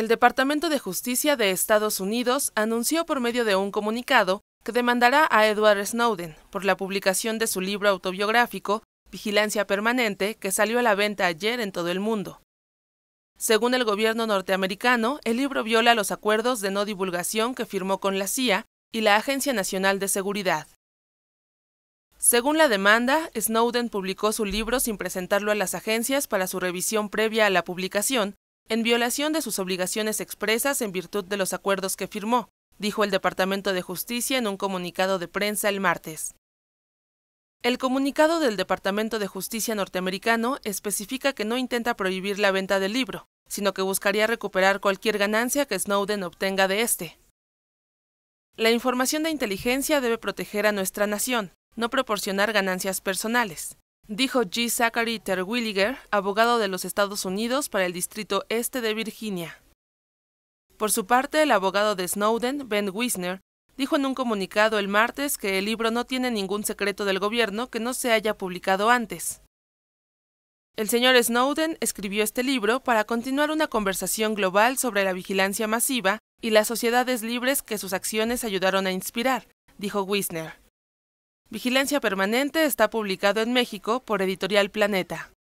El Departamento de Justicia de Estados Unidos anunció por medio de un comunicado que demandará a Edward Snowden por la publicación de su libro autobiográfico Vigilancia Permanente, que salió a la venta ayer en todo el mundo. Según el gobierno norteamericano, el libro viola los acuerdos de no divulgación que firmó con la CIA y la Agencia Nacional de Seguridad. Según la demanda, Snowden publicó su libro sin presentarlo a las agencias para su revisión previa a la publicación, en violación de sus obligaciones expresas en virtud de los acuerdos que firmó, dijo el Departamento de Justicia en un comunicado de prensa el martes. El comunicado del Departamento de Justicia norteamericano especifica que no intenta prohibir la venta del libro, sino que buscaría recuperar cualquier ganancia que Snowden obtenga de este. La información de inteligencia debe proteger a nuestra nación, no proporcionar ganancias personales dijo G. Zachary Terwilliger, abogado de los Estados Unidos para el Distrito Este de Virginia. Por su parte, el abogado de Snowden, Ben Wisner, dijo en un comunicado el martes que el libro no tiene ningún secreto del gobierno que no se haya publicado antes. El señor Snowden escribió este libro para continuar una conversación global sobre la vigilancia masiva y las sociedades libres que sus acciones ayudaron a inspirar, dijo Wisner. Vigilancia Permanente está publicado en México por Editorial Planeta.